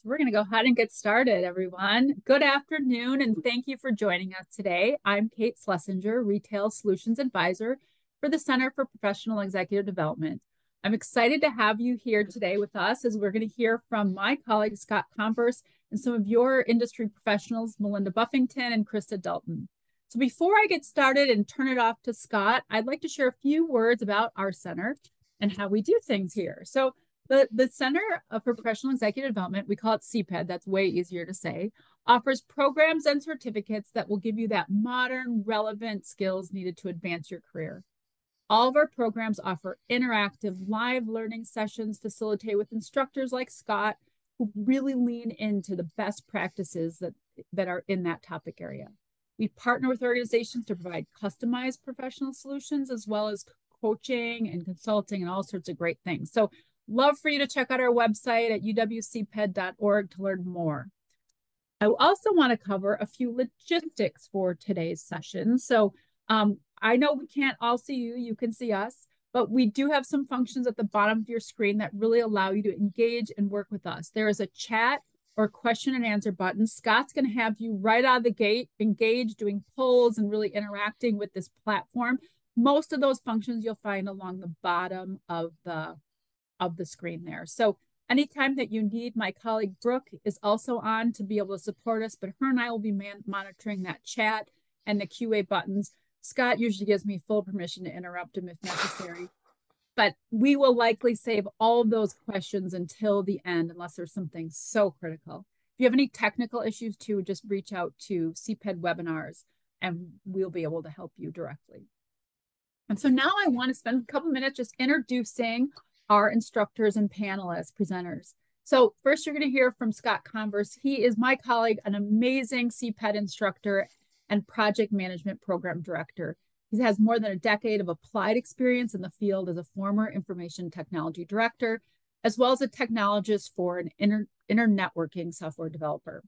So we're going to go ahead and get started, everyone. Good afternoon, and thank you for joining us today. I'm Kate Schlesinger, Retail Solutions Advisor for the Center for Professional Executive Development. I'm excited to have you here today with us as we're going to hear from my colleague, Scott Converse, and some of your industry professionals, Melinda Buffington and Krista Dalton. So before I get started and turn it off to Scott, I'd like to share a few words about our center and how we do things here. So the, the Center for Professional Executive Development, we call it CPED, that's way easier to say, offers programs and certificates that will give you that modern, relevant skills needed to advance your career. All of our programs offer interactive live learning sessions facilitated with instructors like Scott, who really lean into the best practices that, that are in that topic area. We partner with organizations to provide customized professional solutions as well as coaching and consulting and all sorts of great things. So love for you to check out our website at uwcped.org to learn more. I also want to cover a few logistics for today's session. So um, I know we can't all see you, you can see us, but we do have some functions at the bottom of your screen that really allow you to engage and work with us. There is a chat or question and answer button. Scott's going to have you right out of the gate engage, doing polls and really interacting with this platform. Most of those functions you'll find along the bottom of the of the screen there. So anytime that you need, my colleague Brooke is also on to be able to support us, but her and I will be monitoring that chat and the QA buttons. Scott usually gives me full permission to interrupt him if necessary. But we will likely save all those questions until the end, unless there's something so critical. If you have any technical issues too, just reach out to CPED webinars and we'll be able to help you directly. And so now I want to spend a couple minutes just introducing our instructors and panelists, presenters. So first you're going to hear from Scott Converse. He is my colleague, an amazing CPED instructor and project management program director. He has more than a decade of applied experience in the field as a former information technology director, as well as a technologist for an inter, inter networking software developer.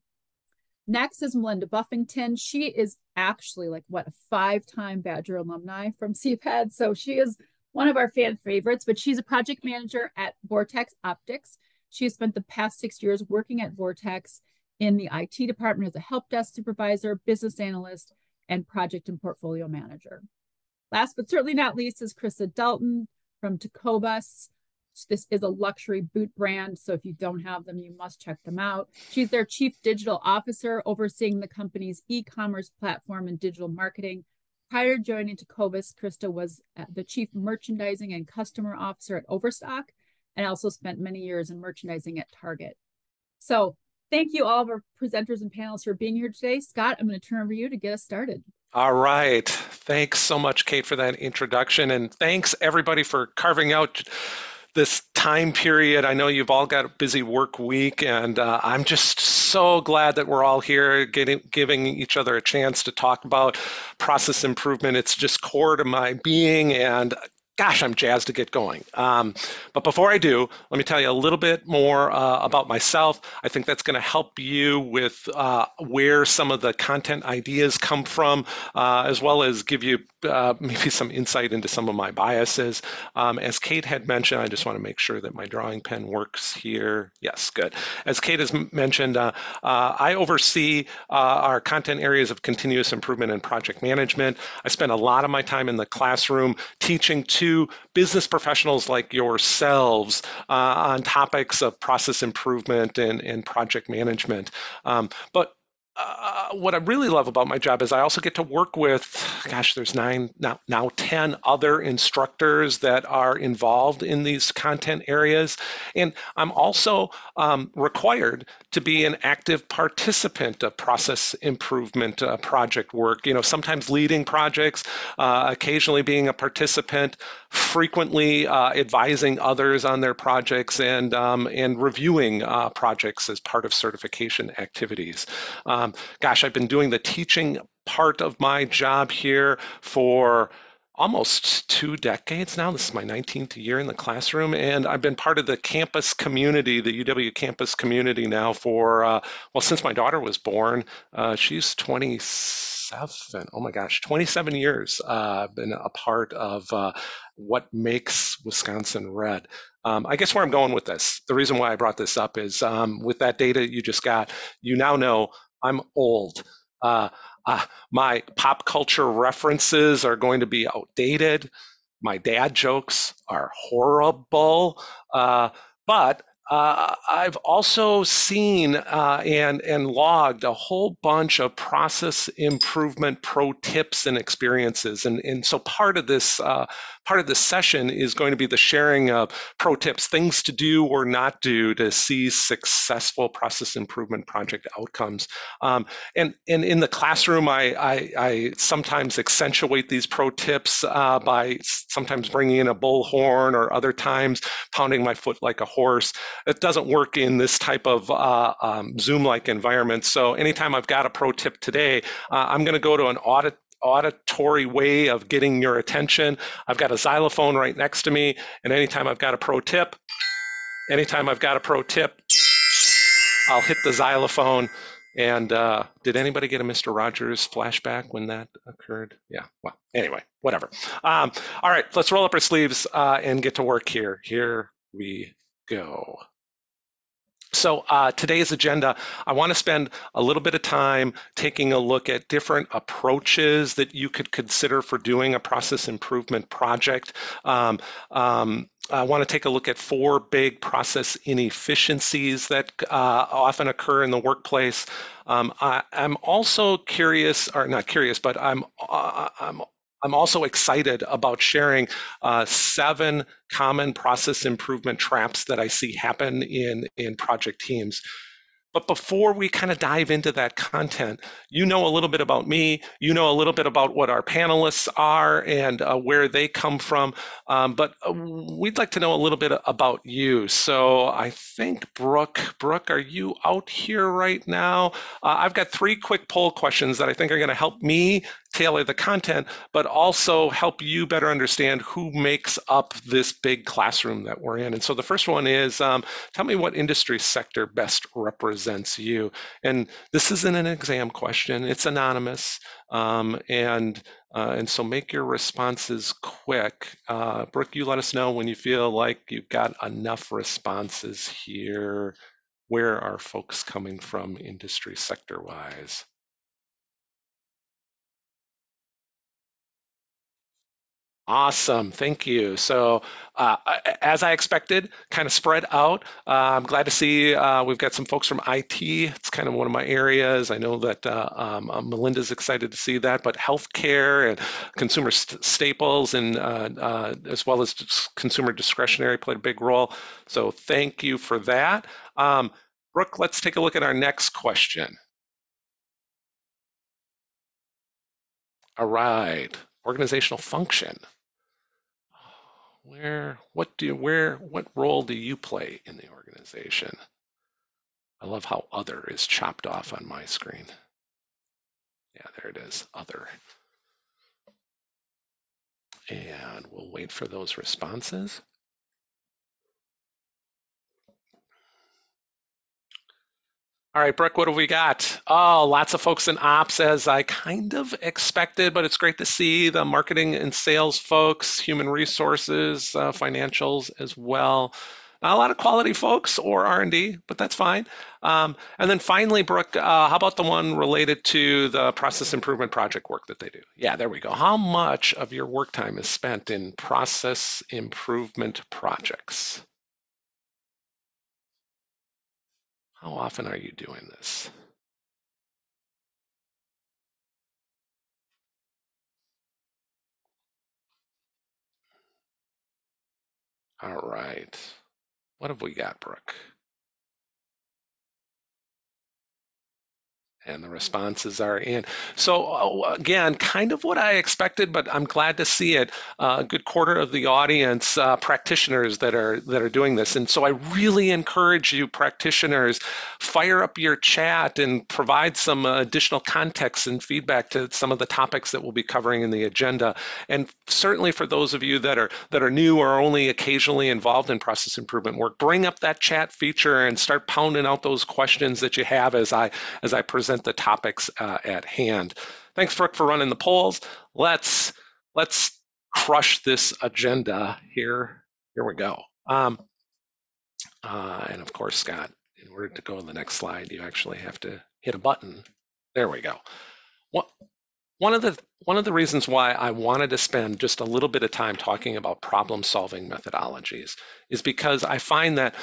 Next is Melinda Buffington. She is actually like what a five-time Badger alumni from CPED. So she is one of our fan favorites, but she's a project manager at Vortex Optics. She has spent the past six years working at Vortex in the IT department as a help desk supervisor, business analyst, and project and portfolio manager. Last but certainly not least is Krista Dalton from Tecovas. This is a luxury boot brand, so if you don't have them, you must check them out. She's their chief digital officer, overseeing the company's e-commerce platform and digital marketing, Prior to joining Tecovas, Krista was uh, the chief merchandising and customer officer at Overstock and also spent many years in merchandising at Target. So thank you all of our presenters and panelists for being here today. Scott, I'm going to turn over to you to get us started. All right. Thanks so much, Kate, for that introduction. And thanks everybody for carving out this time period. I know you've all got a busy work week, and uh, I'm just so glad that we're all here getting, giving each other a chance to talk about process improvement. It's just core to my being, and gosh, I'm jazzed to get going. Um, but before I do, let me tell you a little bit more uh, about myself. I think that's going to help you with uh, where some of the content ideas come from, uh, as well as give you uh, maybe some insight into some of my biases. Um, as Kate had mentioned, I just want to make sure that my drawing pen works here. Yes, good. As Kate has mentioned, uh, uh, I oversee our content areas of continuous improvement and project management. I spend a lot of my time in the classroom teaching to to business professionals like yourselves uh, on topics of process improvement and, and project management. Um, but uh, what I really love about my job is I also get to work with, gosh, there's nine now now ten other instructors that are involved in these content areas, and I'm also um, required to be an active participant of process improvement uh, project work. You know, sometimes leading projects, uh, occasionally being a participant, frequently uh, advising others on their projects, and um, and reviewing uh, projects as part of certification activities. Um, gosh, I've been doing the teaching part of my job here for almost two decades now. This is my 19th year in the classroom, and I've been part of the campus community, the UW campus community now for, uh, well, since my daughter was born. Uh, she's 27, oh my gosh, 27 years. Uh, been a part of uh, what makes Wisconsin red. Um, I guess where I'm going with this, the reason why I brought this up is um, with that data you just got, you now know I'm old. Uh, uh, my pop culture references are going to be outdated. My dad jokes are horrible. Uh, but uh, I've also seen uh, and and logged a whole bunch of process improvement pro tips and experiences, and and so part of this uh, part of this session is going to be the sharing of pro tips, things to do or not do to see successful process improvement project outcomes. Um, and, and in the classroom, I, I, I, sometimes accentuate these pro tips uh, by sometimes bringing in a bullhorn or other times pounding my foot like a horse. It doesn't work in this type of uh, um, Zoom-like environment. So anytime I've got a pro tip today, uh, I'm going to go to an audit auditory way of getting your attention. I've got a xylophone right next to me, and anytime I've got a pro tip, anytime I've got a pro tip, I'll hit the xylophone. And uh, did anybody get a Mr. Rogers flashback when that occurred? Yeah, well, anyway, whatever. Um, all right, let's roll up our sleeves uh, and get to work here. Here we go. So uh, today's agenda, I want to spend a little bit of time taking a look at different approaches that you could consider for doing a process improvement project. Um, um, I want to take a look at four big process inefficiencies that uh, often occur in the workplace. Um, I, am also curious, or not curious, but I'm uh, I'm I'm also excited about sharing uh, seven common process improvement traps that I see happen in, in project teams. But before we kind of dive into that content, you know a little bit about me, you know a little bit about what our panelists are and uh, where they come from, um, but uh, we'd like to know a little bit about you. So I think Brooke, Brooke, are you out here right now? Uh, I've got three quick poll questions that I think are going to help me tailor the content, but also help you better understand who makes up this big classroom that we're in. And so the first one is um, tell me what industry sector best represents you. And this isn't an exam question, it's anonymous. Um, and uh, and so make your responses quick. Uh, Brooke, you let us know when you feel like you've got enough responses here. Where are folks coming from industry sector wise? Awesome, thank you. So, uh, as I expected, kind of spread out. Uh, I'm glad to see uh, we've got some folks from IT. It's kind of one of my areas. I know that uh, um, uh, Melinda's excited to see that, but healthcare and consumer st staples, and uh, as well as consumer discretionary, played a big role. So, thank you for that. Um, Brooke, let's take a look at our next question. All right organizational function. Where, what do, you where, what role do you play in the organization? I love how other is chopped off on my screen. Yeah, there it is, other. And we'll wait for those responses. All right, Brooke, what have we got? Oh, lots of folks in ops as I kind of expected, but it's great to see the marketing and sales folks, human resources, uh, financials as well. Not a lot of quality folks or R&D, but that's fine. Um, and then finally, Brooke, uh, how about the one related to the process improvement project work that they do? Yeah, there we go. How much of your work time is spent in process improvement projects? How often are you doing this? All right. What have we got, Brooke? And the responses are in. So uh, again, kind of what I expected, but I'm glad to see it. Uh, a good quarter of the audience, uh, practitioners that are that are doing this, and so I really encourage you, practitioners, fire up your chat and provide some additional context and feedback to some of the topics that we'll be covering in the agenda. And certainly for those of you that are that are new or only occasionally involved in process improvement work, bring up that chat feature and start pounding out those questions that you have as I as I present present the topics uh, at hand. Thanks, Brooke, for running the polls. Let's let's crush this agenda here. Here we go. Um, uh, and of course, Scott, in order to go to the next slide, you actually have to hit a button. There we go. What, one of the one of the reasons why I wanted to spend just a little bit of time talking about problem solving methodologies is because I find that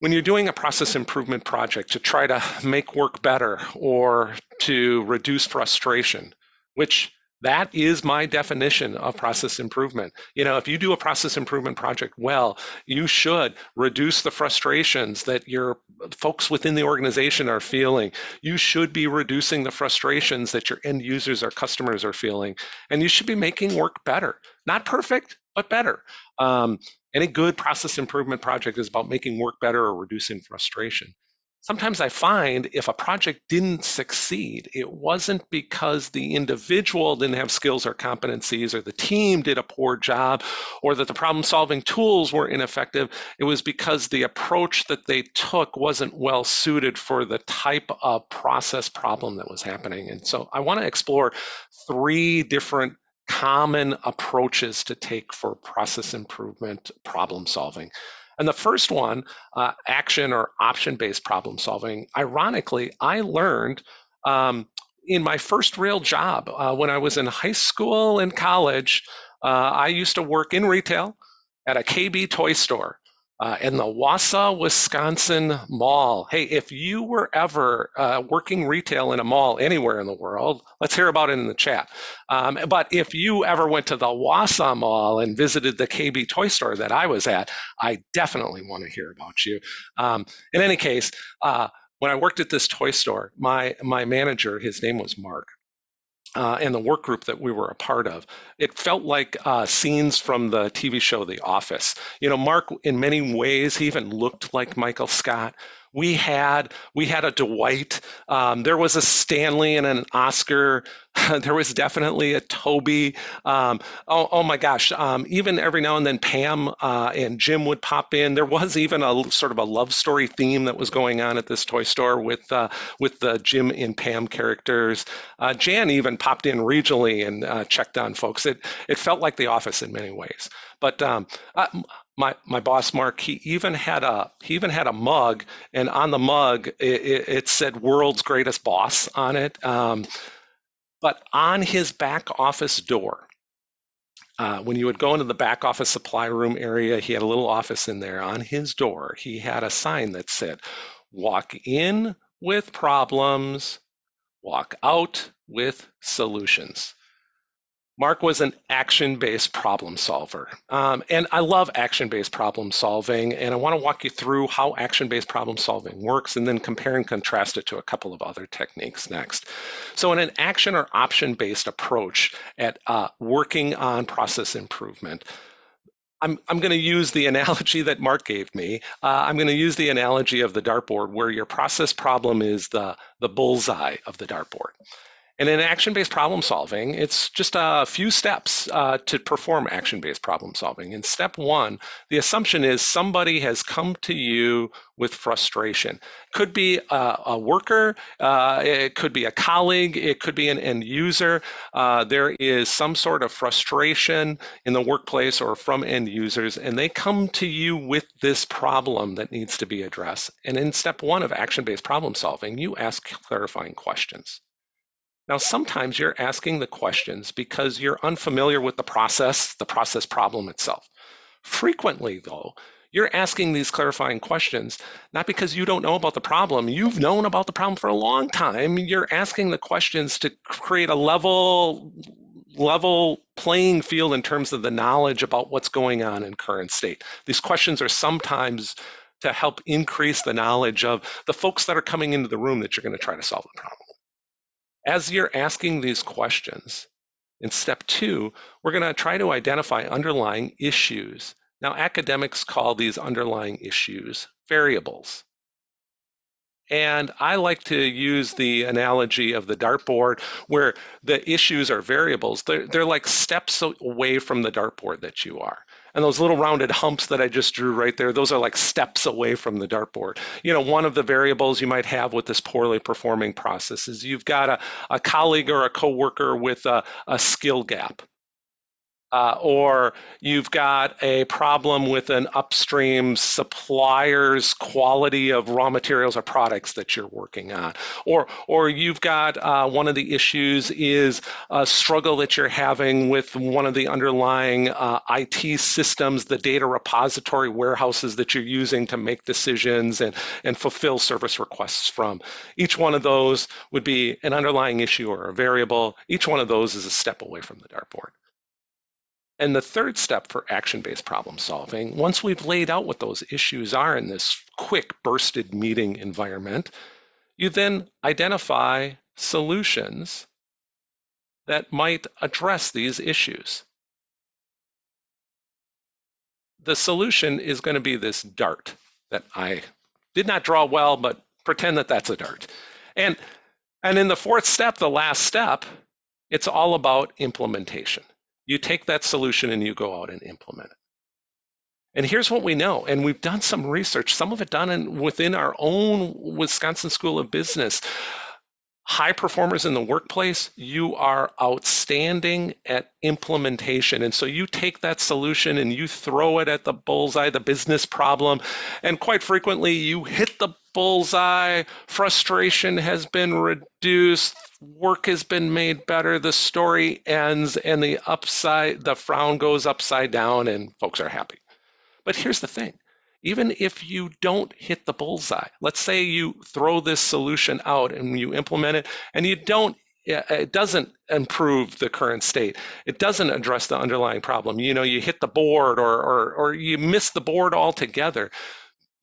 when you're doing a process improvement project to try to make work better or to reduce frustration, which that is my definition of process improvement. You know, if you do a process improvement project well, you should reduce the frustrations that your folks within the organization are feeling. You should be reducing the frustrations that your end users or customers are feeling. And you should be making work better. Not perfect, but better. Um, any good process improvement project is about making work better or reducing frustration. Sometimes I find if a project didn't succeed, it wasn't because the individual didn't have skills or competencies, or the team did a poor job, or that the problem solving tools were ineffective. It was because the approach that they took wasn't well suited for the type of process problem that was happening. And so I want to explore three different common approaches to take for process improvement problem solving. And the first one, uh, action or option based problem solving, ironically, I learned um, in my first real job uh, when I was in high school and college. Uh, I used to work in retail at a KB toy store uh, in the Wausau, Wisconsin mall. Hey, if you were ever uh, working retail in a mall anywhere in the world, let's hear about it in the chat. Um, but if you ever went to the Wausau Mall and visited the KB toy store that I was at, I definitely want to hear about you. Um, in any case, uh, when I worked at this toy store, my my manager, his name was Mark uh, and the work group that we were a part of. It felt like uh, scenes from the TV show The Office. You know, Mark, in many ways, he even looked like Michael Scott we had we had a Dwight. Um, there was a Stanley and an Oscar. there was definitely a Toby. Um, oh, oh, my gosh! Um, even every now and then, Pam uh, and Jim would pop in. There was even a sort of a love story theme that was going on at this toy store with uh, with the Jim and Pam characters. Uh, Jan even popped in regionally and uh, checked on folks. It it felt like The Office in many ways. But um, uh, my my boss Mark, he even had a he even had a mug, and on the mug it, it said "World's Greatest Boss" on it. Um, but on his back office door, uh, when you would go into the back office supply room area, he had a little office in there. On his door, he had a sign that said, "Walk in with problems, walk out with solutions." Mark was an action based problem solver. Um, and I love action based problem solving. And I want to walk you through how action based problem solving works and then compare and contrast it to a couple of other techniques next. So, in an action or option based approach at uh, working on process improvement, I'm, I'm going to use the analogy that Mark gave me. Uh, I'm going to use the analogy of the dartboard where your process problem is the, the bullseye of the dartboard. And in action based problem solving, it's just a few steps uh, to perform action based problem solving. In step one, the assumption is somebody has come to you with frustration. Could be a, a worker, uh, it could be a colleague, it could be an end user. Uh, there is some sort of frustration in the workplace or from end users, and they come to you with this problem that needs to be addressed. And in step one of action based problem solving, you ask clarifying questions. Now, sometimes you're asking the questions because you're unfamiliar with the process, the process problem itself. Frequently, though, you're asking these clarifying questions not because you don't know about the problem. You've known about the problem for a long time. You're asking the questions to create a level level playing field in terms of the knowledge about what's going on in current state. These questions are sometimes to help increase the knowledge of the folks that are coming into the room that you're going to try to solve the problem As you're asking these questions, in step two, we're going to try to identify underlying issues. Now, academics call these underlying issues variables. And I like to use the analogy of the dartboard where the issues are variables. They're, they're like steps away from the dartboard that you are. And those little rounded humps that I just drew right there, those are like steps away from the dartboard. You know, one of the variables you might have with this poorly performing process is you've got a, a colleague or a coworker with a, a skill gap uh, or you've got a problem with an upstream supplier's quality of raw materials or products that you're working on, or or you've got uh, one of the issues is a struggle that you're having with one of the underlying uh, IT systems, the data repository warehouses that you're using to make decisions and and fulfill service requests from. Each one of those would be an underlying issue or a variable. Each one of those is a step away from the dartboard. And the third step for action-based problem solving, once we've laid out what those issues are in this quick bursted meeting environment, you then identify solutions that might address these issues. The solution is going to be this dart that I did not draw well, but pretend that that's a dart. And, and in the fourth step, the last step, it's all about implementation. You take that solution and you go out and implement it. And here's what we know, and we've done some research, some of it done in, within our own Wisconsin School of Business. High performers in the workplace, you are outstanding at implementation. And so you take that solution and you throw it at the bullseye, the business problem, and quite frequently you hit the bullseye, frustration has been reduced, work has been made better, the story ends, and the upside, the frown goes upside down, and folks are happy. But here's the thing even if you don't hit the bullseye, let's say you throw this solution out and you implement it, and you don't it doesn't improve the current state. It doesn't address the underlying problem. You know, you hit the board or, or, or you miss the board altogether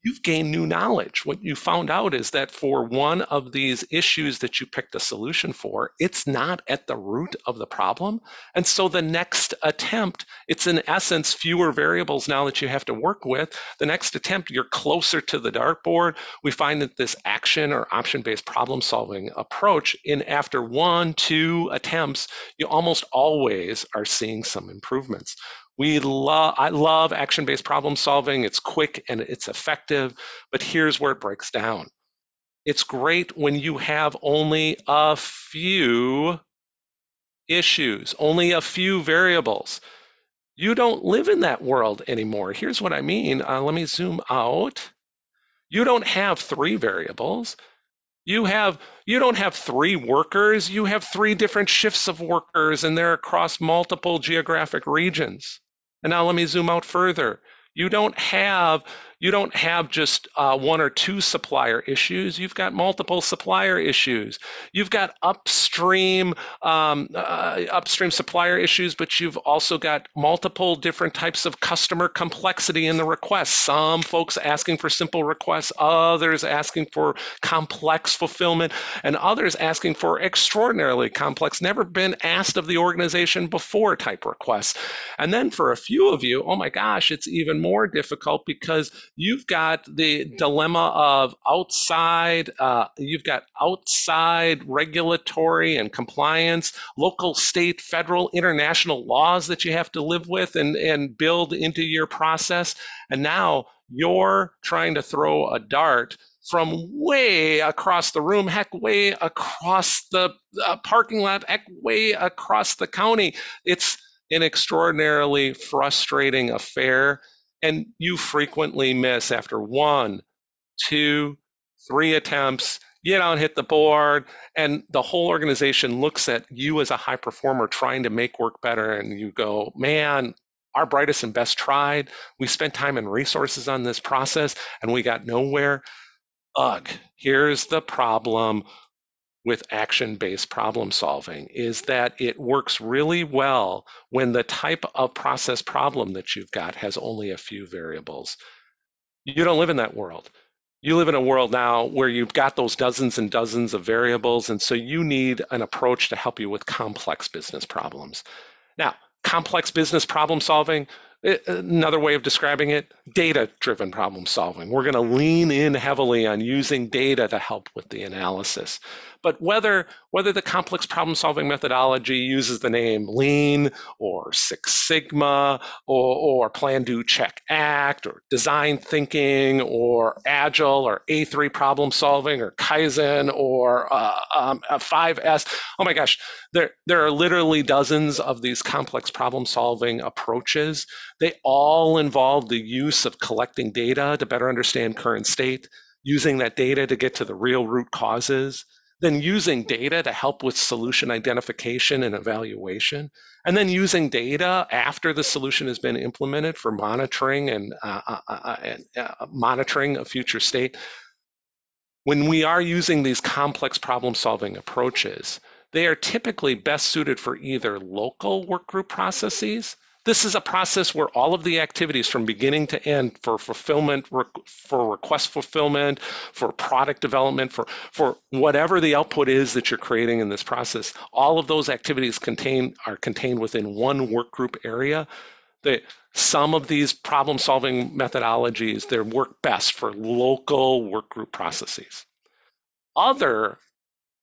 you've gained new knowledge. What you found out is that for one of these issues that you picked a solution for, it's not at the root of the problem. And so the next attempt, it's in essence fewer variables now that you have to work with. The next attempt, you're closer to the dartboard. We find that this action or option based problem solving approach, in after one, two attempts, you almost always are seeing some improvements. We love, I love action-based problem solving. It's quick and it's effective, but here's where it breaks down. It's great when you have only a few issues, only a few variables. You don't live in that world anymore. Here's what I mean. Uh, let me zoom out. You don't have three variables. You have you don't have three workers, you have three different shifts of workers and they're across multiple geographic regions. And now let me zoom out further. You don't have you don't have just uh, one or two supplier issues. You've got multiple supplier issues. You've got upstream um, uh, upstream supplier issues, but you've also got multiple different types of customer complexity in the requests. Some folks asking for simple requests, others asking for complex fulfillment, and others asking for extraordinarily complex, never been asked of the organization before type requests. And then for a few of you, oh my gosh, it's even more difficult because you've got the dilemma of outside, uh, you've got outside regulatory and compliance, local, state, federal, international laws that you have to live with and, and build into your process. And now you're trying to throw a dart from way across the room, heck, way across the uh, parking lot, heck, way across the county. It's an extraordinarily frustrating affair and you frequently miss after one, two, three attempts. You don't hit the board, and the whole organization looks at you as a high performer trying to make work better, and you go, man, our brightest and best tried. We spent time and resources on this process, and we got nowhere. Ugh, here's the problem with action-based problem solving is that it works really well when the type of process problem that you've got has only a few variables. You don't live in that world. you live in a world now where you've got those dozens and dozens of variables, and so you need an approach to help you with complex business problems. Now, complex business problem solving, another way of describing it data driven problem solving. We're going to lean in heavily on using data to help with the analysis. But whether whether the complex problem solving methodology uses the name lean or six sigma or, or plan do check act or design thinking or agile or a3 problem solving or kaizen or uh, um, 5s oh my gosh there there are literally dozens of these complex problem solving approaches they all involve the use of collecting data to better understand current state, using that data to get to the real root causes, then using data to help with solution identification and evaluation, and then using data after the solution has been implemented for monitoring and, uh, uh, uh, uh and uh, monitoring of future state. When we are using these complex problem solving approaches, they are typically best suited for either local workgroup processes this is a process where all of the activities from beginning to end for fulfillment, for request fulfillment, for product development, for, for whatever the output is that you're creating in this process, all of those activities contain are contained within one work group area. The, some of these problem solving methodologies, they work best for local work group processes. Other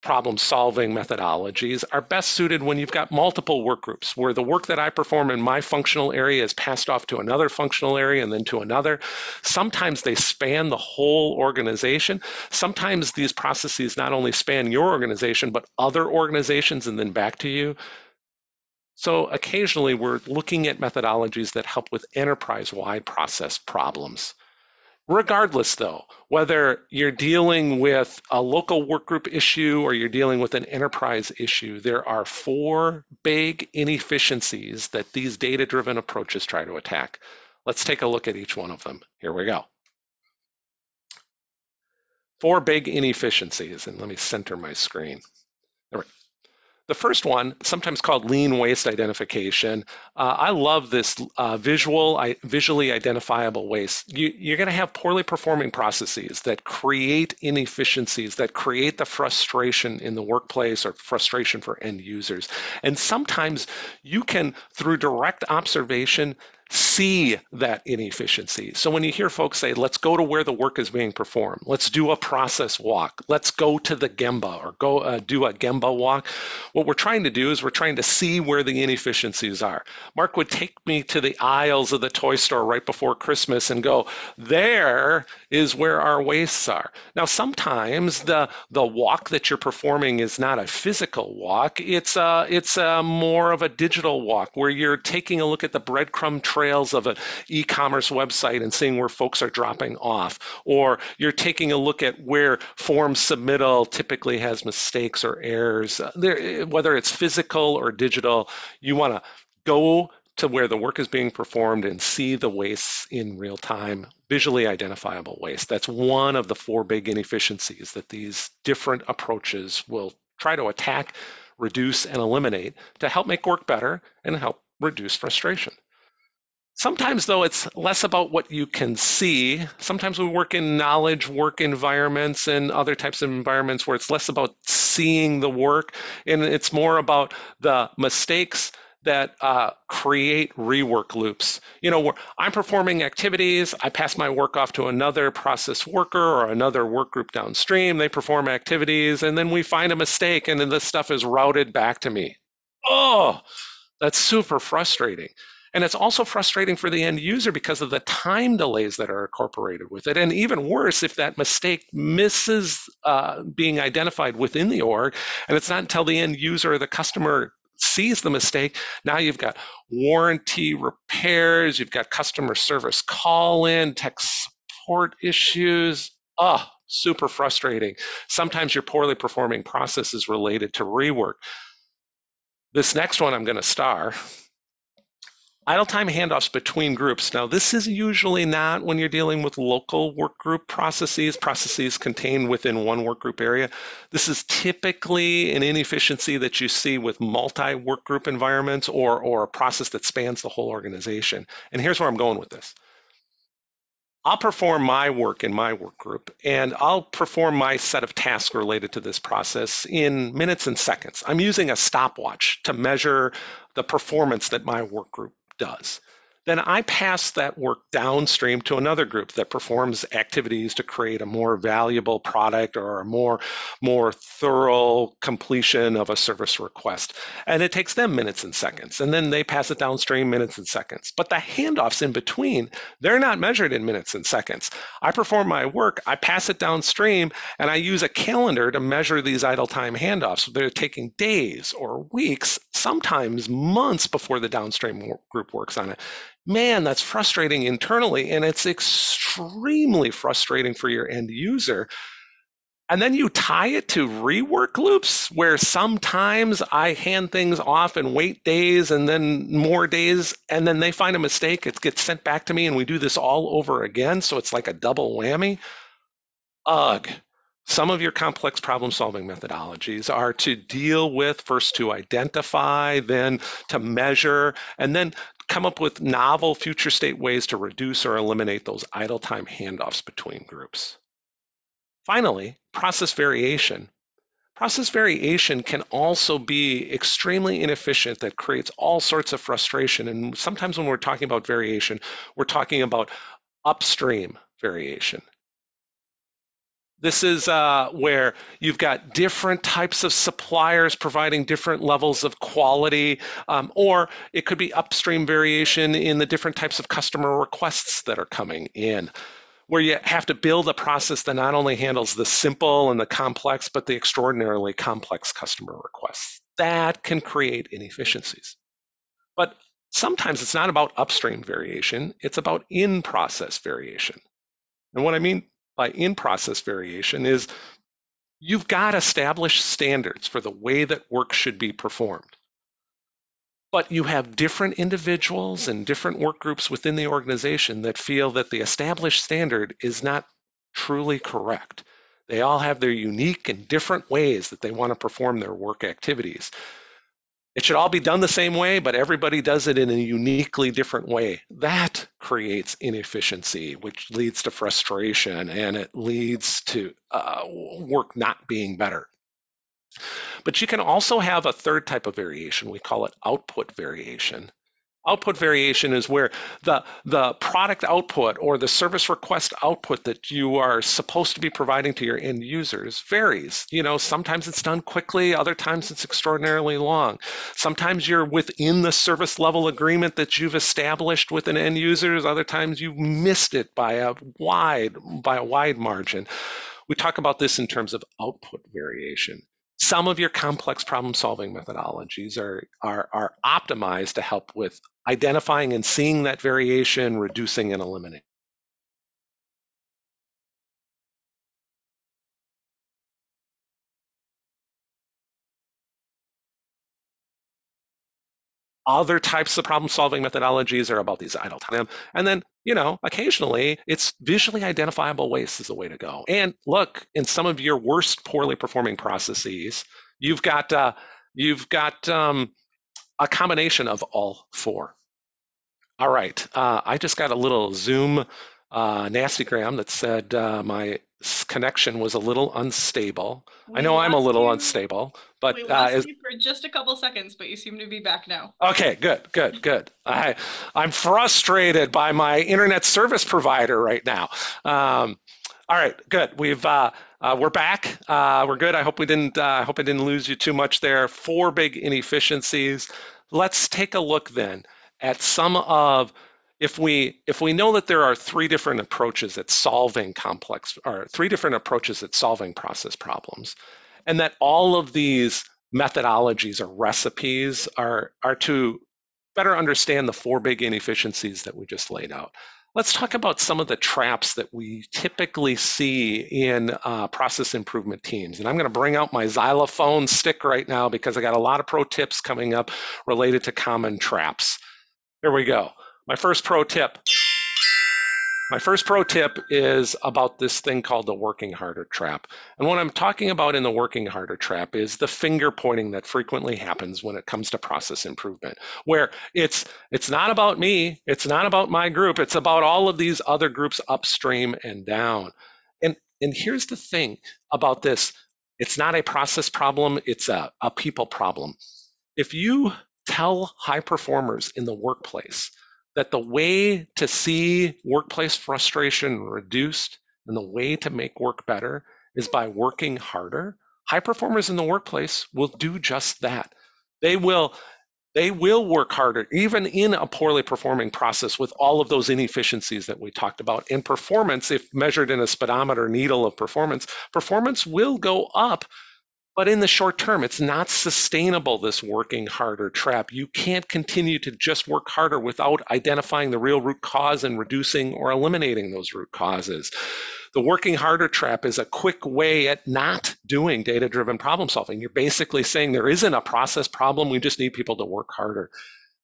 problem solving methodologies are best suited when you've got multiple work groups where the work that I perform in my functional area is passed off to another functional area and then to another. Sometimes they span the whole organization. Sometimes these processes not only span your organization, but other organizations and then back to you. So occasionally we're looking at methodologies that help with enterprise wide process problems. Regardless, though, whether you're dealing with a local workgroup issue or you're dealing with an enterprise issue, there are four big inefficiencies that these data driven approaches try to attack. Let's take a look at each one of them. Here we go. Four big inefficiencies, and let me center my screen. The first one, sometimes called lean waste identification, uh, I love this uh, visual, I, visually identifiable waste. You, you're going to have poorly performing processes that create inefficiencies, that create the frustration in the workplace or frustration for end users. And sometimes you can, through direct observation, see that inefficiency. So when you hear folks say, let's go to where the work is being performed, let's do a process walk, let's go to the Gemba or go uh, do a Gemba walk, what we're trying to do is we're trying to see where the inefficiencies are. Mark would take me to the aisles of the toy store right before Christmas and go, there is where our wastes are. Now, sometimes the, the walk that you're performing is not a physical walk, it's, a, it's a more of a digital walk where you're taking a look at the breadcrumb trail trails of an e-commerce website and seeing where folks are dropping off, or you're taking a look at where form submittal typically has mistakes or errors. Uh, there, eh, whether it's physical or digital, you want to go to where the work is being performed and see the wastes in real time, visually identifiable waste. That's one of the four big inefficiencies that these different approaches will try to attack, reduce, and eliminate to help make work better and help reduce frustration. Sometimes, though, it's less about what you can see. Sometimes we work in knowledge work environments and other types of environments where it's less about seeing the work and it's more about the mistakes that uh, create rework loops. You know, I'm performing activities, I pass my work off to another process worker or another work group downstream, they perform activities, and then we find a mistake and then this stuff is routed back to me. Oh, that's super frustrating. And it's also frustrating for the end user because of the time delays that are incorporated with it. And even worse, if that mistake misses uh, being identified within the org, and it's not until the end user or the customer sees the mistake, now you've got warranty repairs, you've got customer service call in, tech support issues. Oh, super frustrating. Sometimes your poorly performing process is related to rework. This next one I'm going to star Idle time handoffs between groups. Now, this is usually not when you're dealing with local work group processes, processes contained within one work group area. This is typically an inefficiency that you see with multi work group environments or, or a process that spans the whole organization. And here's where I'm going with this. I'll perform my work in my work group and I'll perform my set of tasks related to this process in minutes and seconds. I'm using a stopwatch to measure the performance that my work group does then I pass that work downstream to another group that performs activities to create a more valuable product or a more, more thorough completion of a service request. And it takes them minutes and seconds. And then they pass it downstream minutes and seconds. But the handoffs in between, they're not measured in minutes and seconds. I perform my work, I pass it downstream, and I use a calendar to measure these idle time handoffs. They're taking days or weeks, sometimes months before the downstream group works on it man, that's frustrating internally. And it's extremely frustrating for your end user. And then you tie it to rework loops where sometimes I hand things off and wait days and then more days, and then they find a mistake. It gets sent back to me, and we do this all over again. So it's like a double whammy. Ugh. Some of your complex problem solving methodologies are to deal with, first to identify, then to measure, and then come up with novel future state ways to reduce or eliminate those idle time handoffs between groups. Finally, process variation. Process variation can also be extremely inefficient that creates all sorts of frustration. And sometimes when we're talking about variation, we're talking about upstream variation. This is uh, where you've got different types of suppliers providing different levels of quality, um, or it could be upstream variation in the different types of customer requests that are coming in, where you have to build a process that not only handles the simple and the complex, but the extraordinarily complex customer requests. That can create inefficiencies. But sometimes it's not about upstream variation, it's about in process variation. And what I mean by in process variation is you've got established standards for the way that work should be performed. But you have different individuals and different work groups within the organization that feel that the established standard is not truly correct. They all have their unique and different ways that they want to perform their work activities. It should all be done the same way, but everybody does it in a uniquely different way. That creates inefficiency, which leads to frustration and it leads to uh, work not being better. But you can also have a third type of variation. We call it output variation. Output variation is where the, the product output or the service request output that you are supposed to be providing to your end users varies. You know, sometimes it's done quickly, other times it's extraordinarily long. Sometimes you're within the service level agreement that you've established with an end users, other times you've missed it by a wide by a wide margin. We talk about this in terms of output variation some of your complex problem solving methodologies are, are, are optimized to help with identifying and seeing that variation, reducing and eliminating. Other types of problem solving methodologies are about these idle time. And then, you know, occasionally it's visually identifiable waste is the way to go. And look, in some of your worst poorly performing processes, you've got uh, you've got um, a combination of all four. All right, uh, I just got a little Zoom uh, nastygram that said uh, my connection was a little unstable. We I know I'm a little you. unstable, but we uh, lost uh, is... you for just a couple seconds, but you seem to be back now. Okay, good, good, good. I I'm frustrated by my internet service provider right now. Um, all right, good. We've uh, uh, we're back. Uh, we're good. I hope we didn't. Uh, I hope I didn't lose you too much there. Four big inefficiencies. Let's take a look then at some of if we if we know that there are three different approaches at solving complex or three different approaches at solving process problems and that all of these methodologies or recipes are are to better understand the four big inefficiencies that we just laid out. Let's talk about some of the traps that we typically see in uh, process improvement teams. And i'm going to bring out my xylophone stick right now because i got a lot of pro tips coming up related to common traps. Here we go my first pro tip My first pro tip is about this thing called the working harder trap. And what I'm talking about in the working harder trap is the finger pointing that frequently happens when it comes to process improvement, where it's it's not about me, it's not about my group, it's about all of these other groups upstream and down. And and here's the thing about this. It's not a process problem, it's a, a people problem. If you tell high performers in the workplace that the way to see workplace frustration reduced and the way to make work better is by working harder, high performers in the workplace will do just that. They will they will work harder even in a poorly performing process with all of those inefficiencies that we talked about in performance if measured in a speedometer needle of performance performance will go up but in the short term, it's not sustainable, this working harder trap. You can't continue to just work harder without identifying the real root cause and reducing or eliminating those root causes. The working harder trap is a quick way at not doing data driven problem solving. You're basically saying there isn't a process problem, we just need people to work harder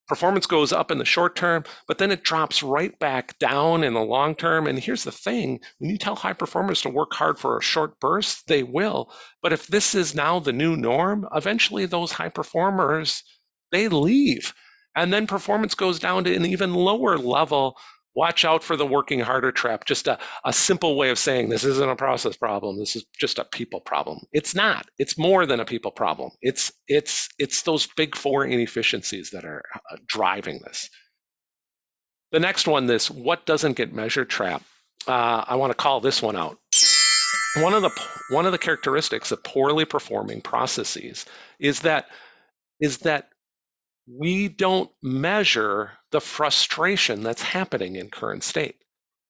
performance goes up in the short term, but then it drops right back down in the long term. And here's the thing when you tell high performers to work hard for a short burst, they will. But if this is now the new norm, eventually those high performers they leave. And then performance goes down to an even lower level watch out for the working harder trap. Just a, a simple way of saying this isn't a process problem. This is just a people problem. It's not. It's more than a people problem. It's it's it's those big four inefficiencies that are uh, driving this. The next one, this what doesn't get measured trap. Uh, I want to call this one out. One of the one of the characteristics of poorly performing processes is that is that we don't measure the frustration that's happening in current state.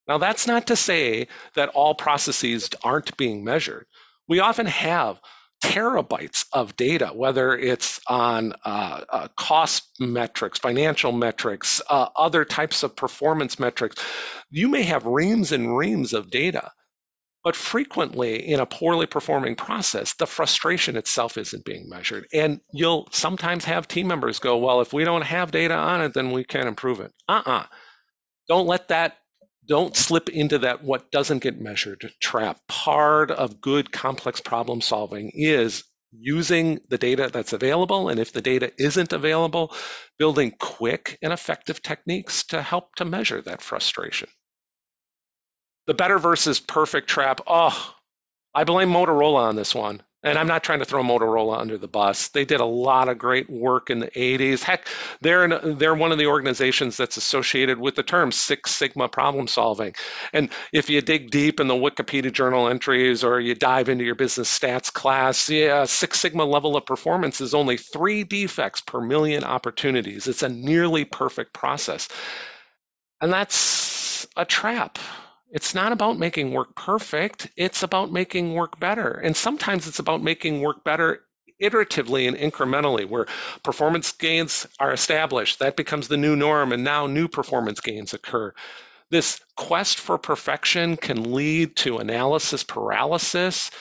Now, that's not to say that all processes aren't being measured. We often have terabytes of data, whether it's on uh, uh, cost metrics, financial metrics, uh, other types of performance metrics. You may have reams and reams of data but frequently, in a poorly performing process, the frustration itself isn't being measured. And you'll sometimes have team members go, Well, if we don't have data on it, then we can't improve it. Uh uh-uh. uh. do not let that, don't slip into that what doesn't get measured trap. Part of good complex problem solving is using the data that's available. And if the data isn't available, building quick and effective techniques to help to measure that frustration. The better versus perfect trap. Oh, I blame Motorola on this one. And I'm not trying to throw Motorola under the bus. They did a lot of great work in the 80s. Heck, they're they're one of the organizations that's associated with the term Six Sigma problem solving. And if you dig deep in the Wikipedia journal entries or you dive into your business stats class, yeah, Six Sigma level of performance is only three defects per million opportunities. It's a nearly perfect process. And that's a trap it's not about making work perfect, it's about making work better. And sometimes it's about making work better iteratively and incrementally, where performance gains are established. That becomes the new norm, and now new performance gains occur. This quest for perfection can lead to analysis paralysis.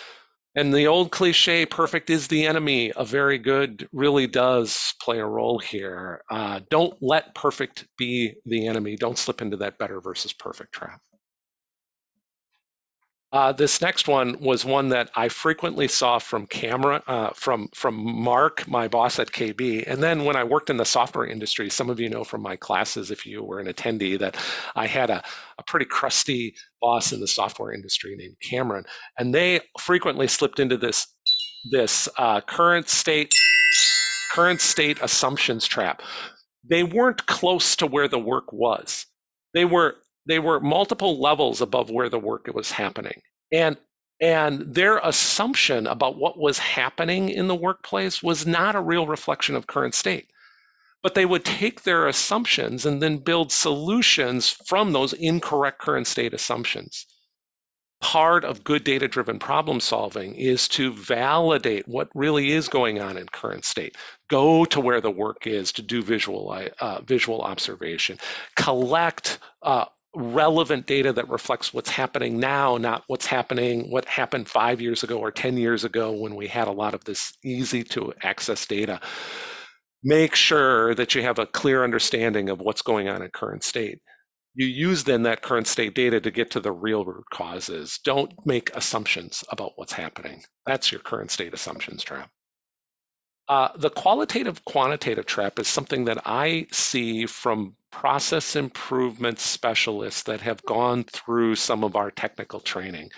And the old cliche, perfect is the enemy of very good, really does play a role here. Uh, don't let perfect be the enemy. Don't slip into that better versus perfect trap. Uh, this next one was one that I frequently saw from camera, uh, from from Mark, my boss at KB, and then when I worked in the software industry, some of you know from my classes, if you were an attendee, that I had a, a pretty crusty boss in the software industry named Cameron, and they frequently slipped into this this uh, current state current state assumptions trap. They weren't close to where the work was. They were they were multiple levels above where the work was happening. And and their assumption about what was happening in the workplace was not a real reflection of current state. But they would take their assumptions and then build solutions from those incorrect current state assumptions. Part of good data driven problem solving is to validate what really is going on in current state. Go to where the work is to do visual, uh, visual observation. Collect uh, relevant data that reflects what's happening now, not what's happening, what happened five years ago or 10 years ago when we had a lot of this easy to access data. Make sure that you have a clear understanding of what's going on in current state. you use then that current state data to get to the real root causes. Don't make assumptions about what's happening. That's your current state assumptions trap. Uh, the qualitative quantitative trap is something that I see from process improvement specialists that have gone through some of our technical training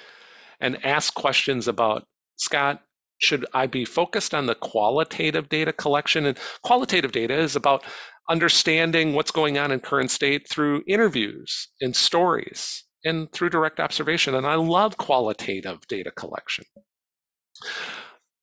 and ask questions about Scott, should I be focused on the qualitative data collection? And qualitative data is about understanding what's going on in current state through interviews and stories and through direct observation. And I love qualitative data collection.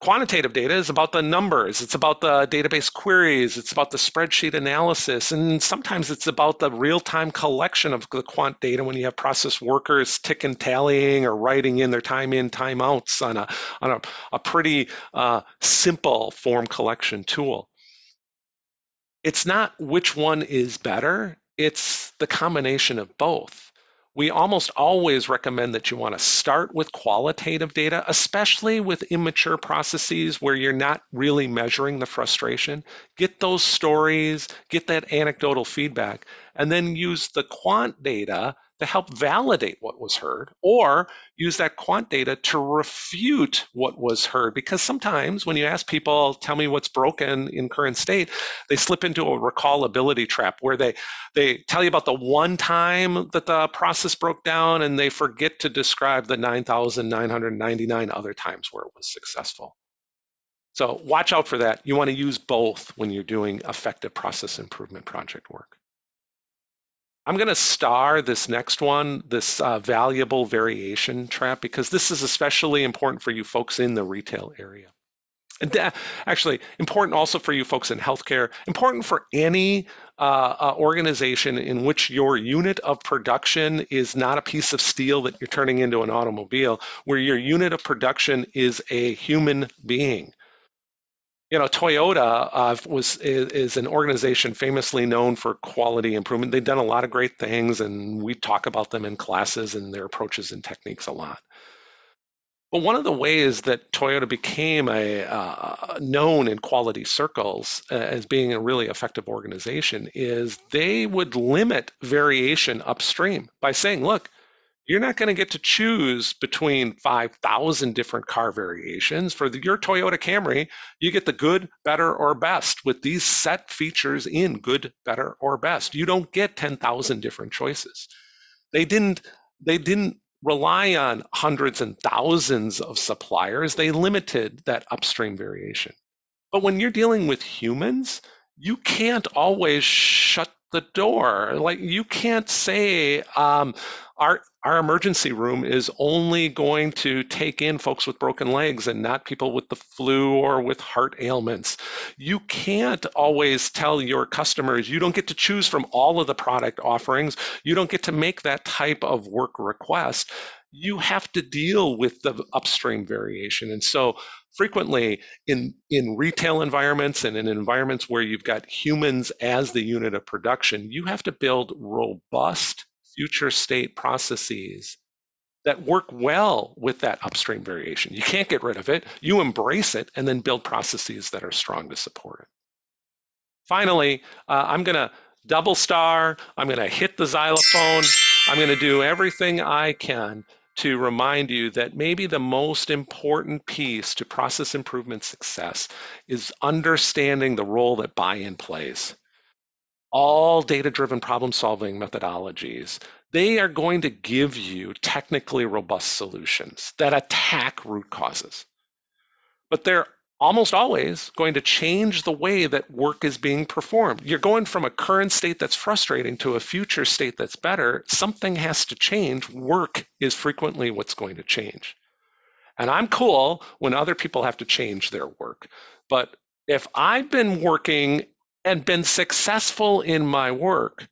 Quantitative data is about the numbers, it's about the database queries, it's about the spreadsheet analysis, and sometimes it's about the real time collection of the quant data when you have process workers tick and tallying or writing in their time in, time outs on a, on a, a pretty uh, simple form collection tool. It's not which one is better, it's the combination of both we almost always recommend that you want to start with qualitative data, especially with immature processes where you're not really measuring the frustration. Get those stories, get that anecdotal feedback, and then use the quant data to help validate what was heard or use that quant data to refute what was heard. Because sometimes when you ask people tell me what's broken in current state they slip into a recallability trap where they they tell you about the one time that the process broke down and they forget to describe the 9999 other times where it was successful. So watch out for that. You want to use both when you're doing effective process improvement project work I'm going to star this next one, this uh, valuable variation trap, because this is especially important for you folks in the retail area. And actually, important also for you folks in healthcare, important for any uh, uh, organization in which your unit of production is not a piece of steel that you're turning into an automobile, where your unit of production is a human being you know, Toyota uh, was is, is, an organization famously known for quality improvement. They've done a lot of great things, and we talk about them in classes and their approaches and techniques a lot. But one of the ways that Toyota became a uh, known in quality circles uh, as being a really effective organization is they would limit variation upstream by saying, "Look, you're not going to get to choose between 5,000 different car variations. For the, your Toyota Camry, you get the good, better, or best with these set features in good, better, or best. You don't get 10,000 different choices. They didn't, they didn't rely on hundreds and thousands of suppliers. They limited that upstream variation. But when you're dealing with humans, you can't always shut the door. Like you can't say um, our our emergency room is only going to take in folks with broken legs and not people with the flu or with heart ailments. You can't always tell your customers you don't get to choose from all of the product offerings. You don't get to make that type of work request. You have to deal with the upstream variation. And so frequently in in retail environments and in environments where you've got humans as the unit of production, you have to build robust future state processes that work well with that upstream variation. You can't get rid of it. You embrace it and then build processes that are strong to support it. Finally, uh, I'm going to double star. I'm going to hit the xylophone. I'm going to do everything I can to remind you that maybe the most important piece to process improvement success is understanding the role that buy-in plays all data driven problem solving methodologies, they are going to give you technically robust solutions that attack root causes. But they're almost always going to change the way that work is being performed. You're going from a current state that's frustrating to a future state that's better. Something has to change. Work is frequently what's going to change. And I'm cool when other people have to change their work. But if I've been working and been successful in my work,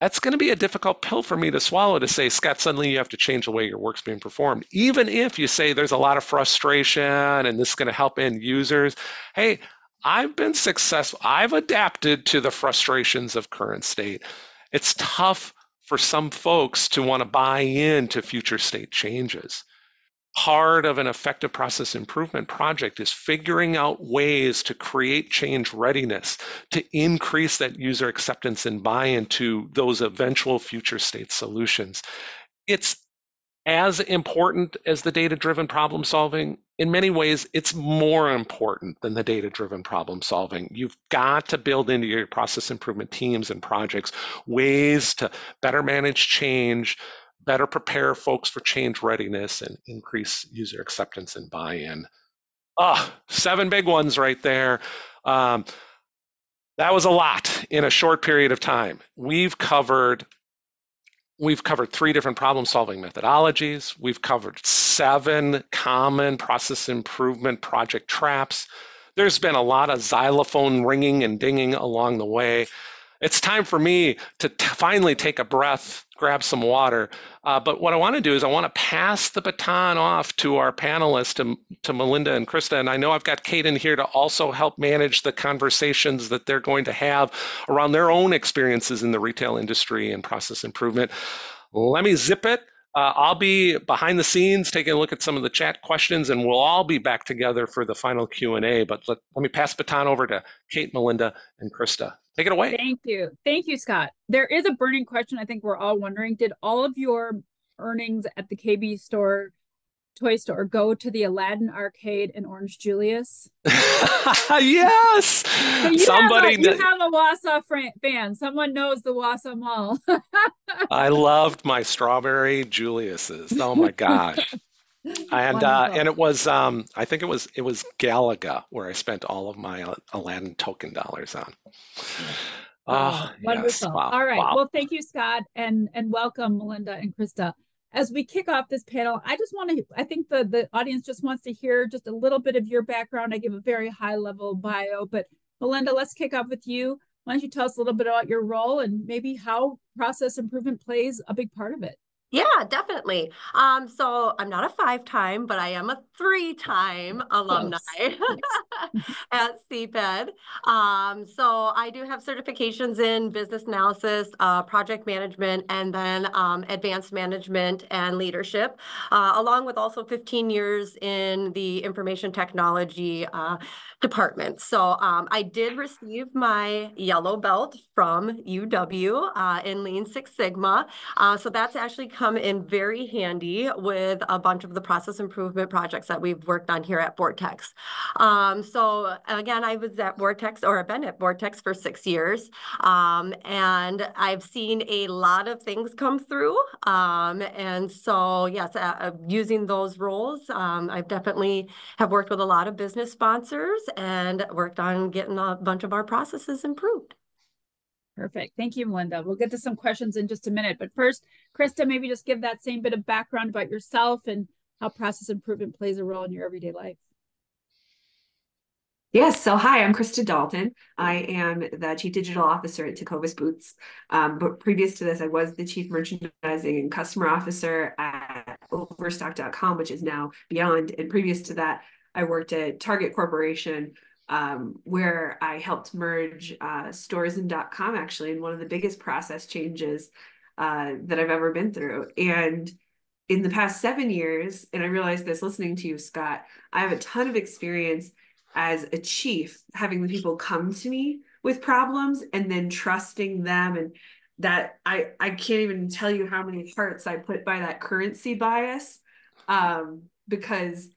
that's going to be a difficult pill for me to swallow to say, Scott, suddenly you have to change the way your work's being performed. Even if you say there's a lot of frustration and this is going to help end users. Hey, I've been successful. I've adapted to the frustrations of current state. It's tough for some folks to want to buy into future state changes. Part of an effective process improvement project is figuring out ways to create change readiness, to increase that user acceptance and buy-in to those eventual future state solutions. It's as important as the data-driven problem solving. In many ways, it's more important than the data-driven problem solving. You've got to build into your process improvement teams and projects ways to better manage change, better prepare folks for change readiness and increase user acceptance and buy-in. Ah, oh, seven big ones right there. Um, that was a lot in a short period of time. We've covered we've covered three different problem solving methodologies. We've covered seven common process improvement project traps. There's been a lot of xylophone ringing and dinging along the way it's time for me to finally take a breath, grab some water. Uh, but what I want to do is I want to pass the baton off to our panelists, to, to Melinda and Krista. And I know I've got Kate in here to also help manage the conversations that they're going to have around their own experiences in the retail industry and process improvement. Let me zip it. Uh, I'll be behind the scenes taking a look at some of the chat questions, and we'll all be back together for the final Q and A. But let, let me pass the baton over to Kate, Melinda, and Krista. Take it away. Thank you. Thank you, Scott. There is a burning question I think we're all wondering. Did all of your earnings at the KB store, toy store, go to the Aladdin arcade in Orange Julius? yes. So you Somebody have a, you have a Wausau fan. Someone knows the Wausau Mall. I loved my strawberry Julius's. Oh my gosh and uh, and it was um, I think it was it was Galaga where I spent all of my Aladdin token dollars on. Oh, wonderful! Yes. Wow. All right. Wow. Well, thank you, Scott, and and welcome, Melinda and Krista. As we kick off this panel, I just want to. I think the the audience just wants to hear just a little bit of your background. I give a very high level bio, but Melinda, let's kick off with you. Why don't you tell us a little bit about your role and maybe how process improvement plays a big part of it? Yeah, definitely. Um, so I'm not a five-time, but I am a three-time alumni at CPED. Um, so I do have certifications in business analysis, uh, project management, and then um, advanced management and leadership, uh, along with also 15 years in the information technology uh, department. So um, I did receive my yellow belt from UW uh, in Lean Six Sigma. Uh, so that's actually come in very handy with a bunch of the process improvement projects that we've worked on here at Vortex. Um, so again, I was at Vortex or I've been at Vortex for six years. Um, and I've seen a lot of things come through. Um, and so yes, uh, uh using those roles, um, I've definitely have worked with a lot of business sponsors and worked on getting a bunch of our processes improved. Perfect. Thank you, Melinda. We'll get to some questions in just a minute. But first, Krista, maybe just give that same bit of background about yourself and how process improvement plays a role in your everyday life. Yes. So, hi, I'm Krista Dalton. I am the Chief Digital Officer at Tecovas Boots. Um, but previous to this, I was the Chief Merchandising and Customer Officer at Overstock.com, which is now Beyond. And previous to that, I worked at Target Corporation, um, where I helped merge uh, stores and .com actually, and one of the biggest process changes uh, that I've ever been through. And in the past seven years, and I realized this listening to you, Scott, I have a ton of experience as a chief, having the people come to me with problems and then trusting them and that I I can't even tell you how many hearts I put by that currency bias um, because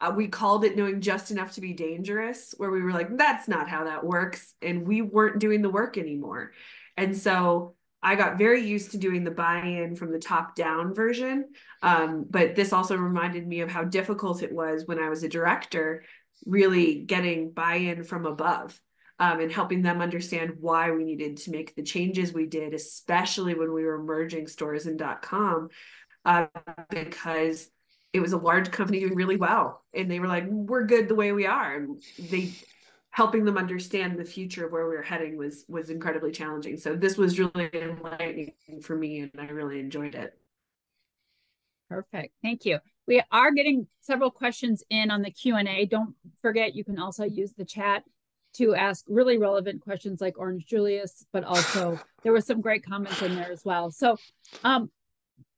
uh, we called it knowing just enough to be dangerous where we were like that's not how that works and we weren't doing the work anymore. And so i got very used to doing the buy-in from the top down version um, but this also reminded me of how difficult it was when i was a director really getting buy-in from above um, and helping them understand why we needed to make the changes we did especially when we were merging stores and .com uh, because it was a large company doing really well. And they were like we're good the way we are. And they helping them understand the future of where we were heading was was incredibly challenging. So this was really enlightening for me and i really enjoyed it. Perfect. Thank you. We are getting several questions in on the q&a don't forget you can also use the chat to ask really relevant questions like orange julius but also there were some great comments in there as well. So um,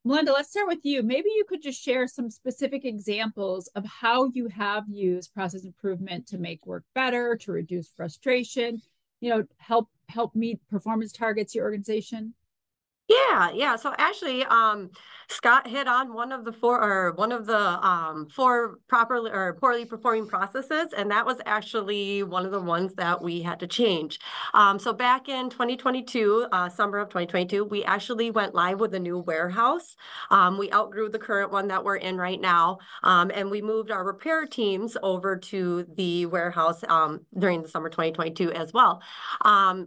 Melinda, let's start with you. Maybe you could just share some specific examples of how you have used process improvement to make work better, to reduce frustration, you know, help help meet performance targets your organization. Yeah, yeah. So actually, um, Scott hit on one of the four or one of the um, four properly or poorly performing processes, and that was actually one of the ones that we had to change. Um, so back in 2022, uh, summer of 2022, we actually went live with a new warehouse. Um, we outgrew the current one that we're in right now, um, and we moved our repair teams over to the warehouse um, during the summer 2022 as well.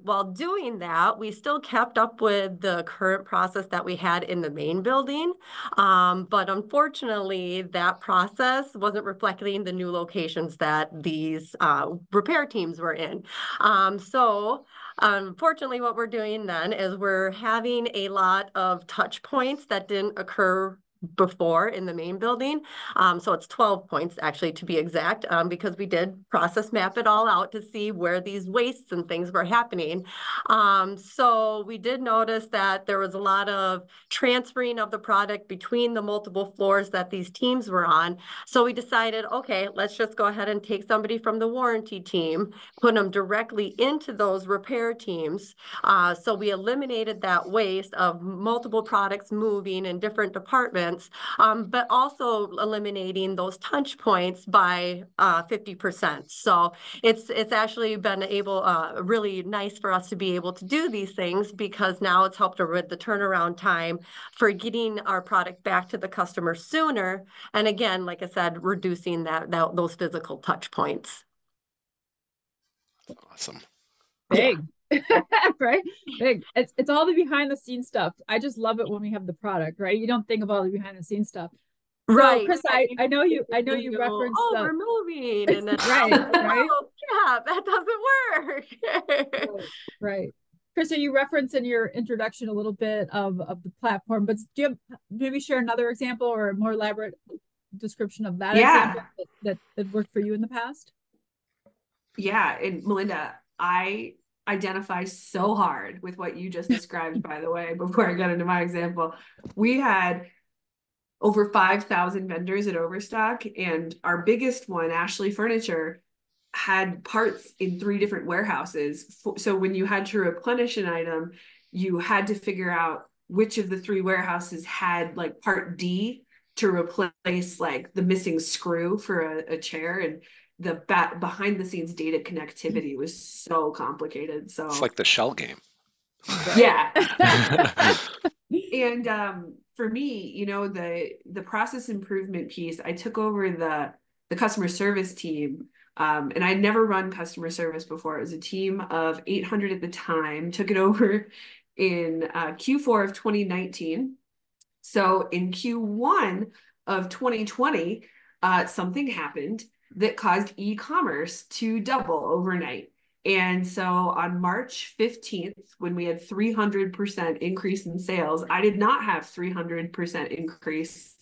While doing that, we still kept up with the current current process that we had in the main building. Um, but unfortunately, that process wasn't reflecting the new locations that these uh, repair teams were in. Um, so unfortunately, what we're doing then is we're having a lot of touch points that didn't occur before in the main building. Um, so it's 12 points actually to be exact, um, because we did process map it all out to see where these wastes and things were happening. Um, so we did notice that there was a lot of transferring of the product between the multiple floors that these teams were on. So we decided, okay, let's just go ahead and take somebody from the warranty team, put them directly into those repair teams. Uh, so we eliminated that waste of multiple products moving in different departments um, but also eliminating those touch points by uh, 50%. So it's it's actually been able uh, really nice for us to be able to do these things because now it's helped with the turnaround time for getting our product back to the customer sooner. And again, like I said, reducing that, that those physical touch points. Awesome. Big. right? Big. It's it's all the behind the scenes stuff. I just love it when we have the product, right? You don't think of all the behind the scenes stuff. So, right. Chris, I, I know you I know you referenced oh, the, we're moving and then right, right. Oh, yeah, that doesn't work. right, right. Krista, you referenced in your introduction a little bit of, of the platform, but do you have, maybe share another example or a more elaborate description of that yeah. example that, that, that worked for you in the past? Yeah, and Melinda, I identify so hard with what you just described, by the way, before I got into my example. We had over 5,000 vendors at Overstock, and our biggest one, Ashley Furniture, had parts in three different warehouses. So when you had to replenish an item, you had to figure out which of the three warehouses had like part D to replace like the missing screw for a, a chair. And the bat behind the scenes data connectivity was so complicated. So it's like the shell game. yeah. and um, for me, you know, the the process improvement piece, I took over the the customer service team. Um, and I'd never run customer service before. It was a team of 800 at the time. Took it over in uh, Q4 of 2019. So in Q1 of 2020, uh, something happened that caused e-commerce to double overnight. And so on March 15th, when we had 300% increase in sales, I did not have 300% increase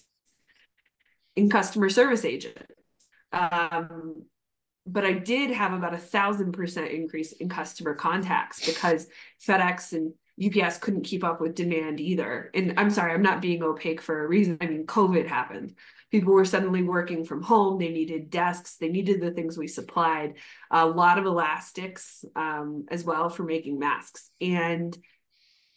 in customer service agent. Um, but I did have about a thousand percent increase in customer contacts because FedEx and UPS couldn't keep up with demand either. And I'm sorry, I'm not being opaque for a reason. I mean, COVID happened. People were suddenly working from home. They needed desks. They needed the things we supplied. A lot of elastics um, as well for making masks. And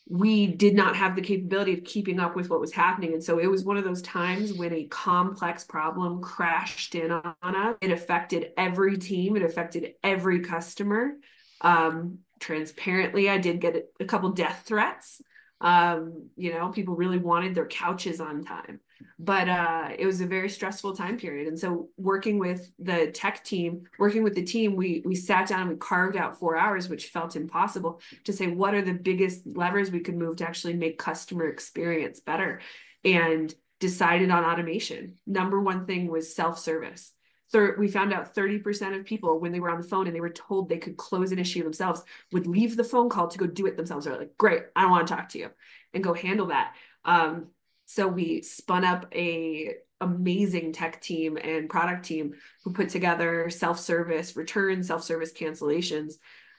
we did not have the capability of keeping up with what was happening. And so it was one of those times when a complex problem crashed in on us. It affected every team. It affected every customer. Um, transparently i did get a couple death threats. Um, you know people really wanted their couches on time. But uh, it was a very stressful time period. And so working with the tech team working with the team we we sat down and we carved out four hours which felt impossible to say what are the biggest levers we could move to actually make customer experience better and decided on automation. Number one thing was self-service Third, we found out 30% of people when they were on the phone and they were told they could close an issue themselves would leave the phone call to go do it themselves. They're like, great, I don't want to talk to you and go handle that. Um, so we spun up a amazing tech team and product team who put together self-service return, self-service cancellations.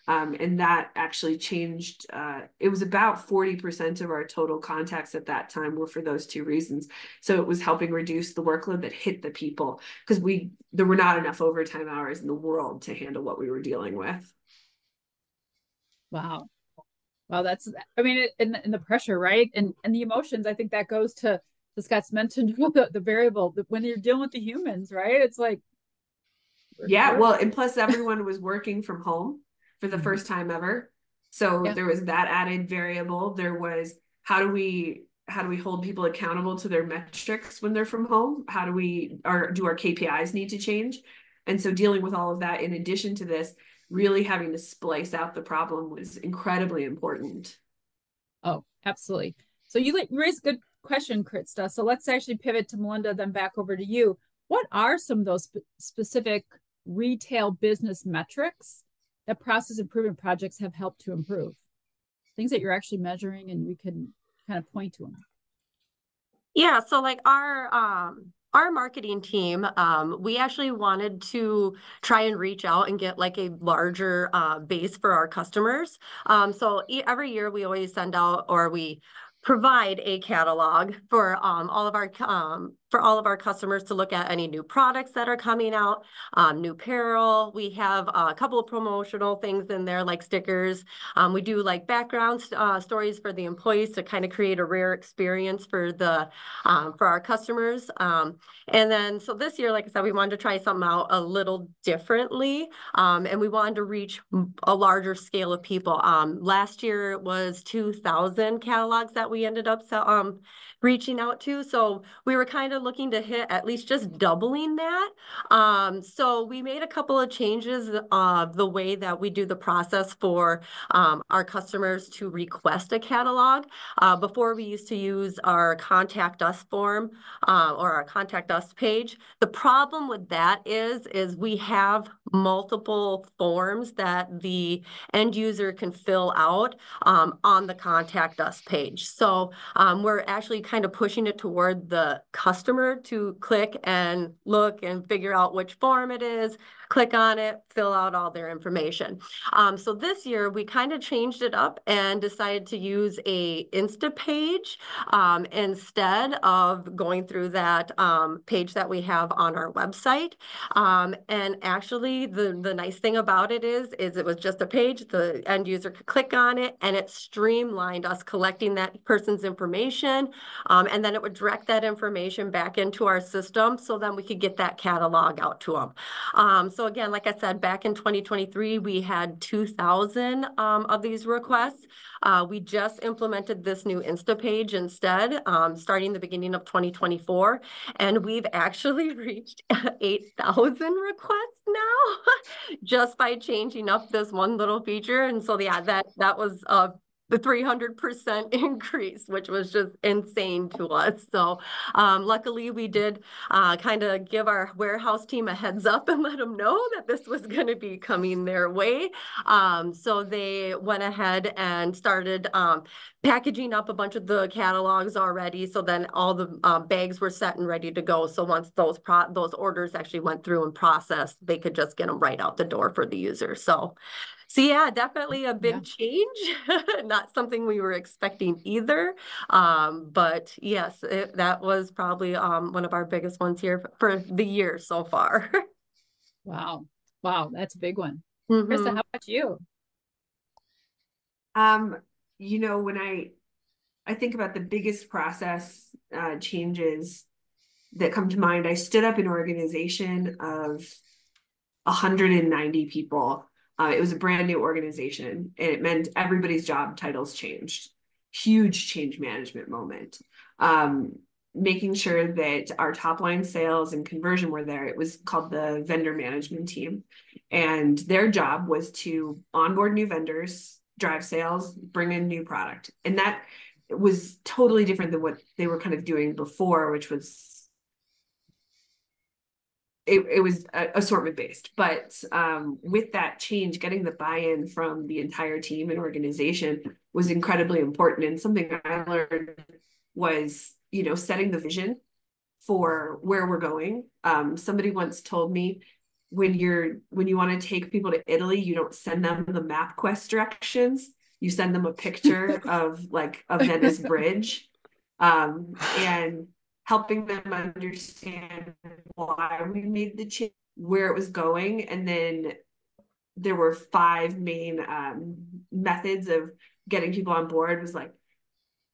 Um, and that actually changed. Uh, it was about 40% of our total contacts at that time were for those two reasons. So it was helping reduce the workload that hit the people because we there were not enough overtime hours in the world to handle what we were dealing with. Wow. Wow, that's I mean, in, in the pressure, right? And and the emotions, I think that goes to to Scott's mentioned the, the variable when you're dealing with the humans, right? It's like yeah, well, and plus everyone was working from home for the mm-hmm. first time ever. So yeah. there was that added variable. There was how do we how do we hold people accountable to their metrics when they're from home? How do we or do our KPIs need to change? And so dealing with all of that in addition to this, really having to splice out the problem was incredibly important. Oh, absolutely. So you raised a good question, Krista. So let's actually pivot to Melinda, then back over to you. What are some of those sp- specific retail business metrics that process improvement projects have helped to improve? Things that you're actually measuring and we can kind of point to them. Yeah, so like our um our marketing team, um, we actually wanted to try and reach out and get like a larger uh, base for our customers. Um, so every year we always send out or we provide a catalog for um, all of our um, for all of our customers to look at any new products that are coming out, um, new apparel. We have a couple of promotional things in there like stickers. Um, we do like background uh, stories for the employees to kind of create a rare experience for the um, for our customers. Um, and then so this year, like I said, we wanted to try something out a little differently, um, and we wanted to reach a larger scale of people. Um, last year it was 2,000 catalogs that we ended up um, reaching out to. So we were kind of looking to hit at least just doubling that. Um, so we made a couple of changes of the way that we do the process for um, our customers to request a catalog. Uh, before we used to use our contact us form uh, or our contact us page. The problem with that is, is we have multiple forms that the end user can fill out um, on the contact us page. So um, we're actually kind of pushing it toward the customer to click and look and figure out which form it is, click on it, fill out all their information. Um, so this year we kind of changed it up and decided to use a Instapage um, instead of going through that um, page that we have on our website. Um, and actually the, the nice thing about it is, is it was just a page, the end user could click on it and it streamlined us collecting that person's information. Um, and then it would direct that information back into our system so then we could get that catalog out to them. Um, so so again, like I said, back in 2023, we had 2,000 um, of these requests. Uh, we just implemented this new Instapage instead, um, starting the beginning of 2024. And we've actually reached 8,000 requests now just by changing up this one little feature. And so yeah, that, that was a the 300% increase, which was just insane to us. So um, luckily we did uh, kind of give our warehouse team a heads up and let them know that this was going to be coming their way. Um, so they went ahead and started um, packaging up a bunch of the catalogs already. So then all the um, bags were set and ready to go. So once those those orders actually went through and processed, they could just get them right out the door for the user. So so yeah, definitely a big yeah. change. Not something we were expecting either. Um, but yes, it, that was probably um, one of our biggest ones here for the year so far. wow. Wow, that's a big one. Mm-hmm. Krista, how about you? Um, you know, when I I think about the biggest process uh, changes that come to mind, I stood up an organization of 190 people uh, it was a brand new organization and it meant everybody's job titles changed. Huge change management moment. Um, making sure that our top line sales and conversion were there. It was called the vendor management team. And their job was to onboard new vendors, drive sales, bring in new product. And that was totally different than what they were kind of doing before, which was it, it was assortment based but um, with that change getting the buy-in from the entire team and organization was incredibly important. And something i learned was you know setting the vision for where we're going. Um, somebody once told me when you're when you want to take people to Italy, you don't send them the MapQuest directions. You send them a picture of like a Venice bridge, um, and helping them understand why we made the change, where it was going, and then there were five main um, methods of getting people on board. Was like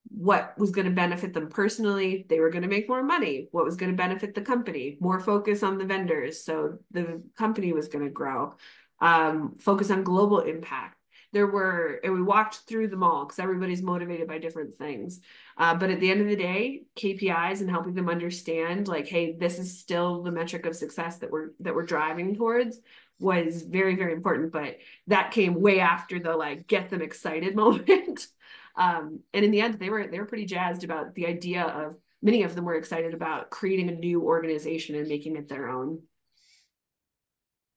what was going to benefit them personally they were going to make more money. What was going to benefit the company? More focus on the vendors. So the company was going to grow. Um, focus on global impact there were and we walked through them all because everybody's motivated by different things uh, but at the end of the day kpis and helping them understand like hey this is still the metric of success that we're that we're driving towards was very very important but that came way after the like get them excited moment um, and in the end, they were they were pretty jazzed about the idea of many of them were excited about creating a new organization and making it their own.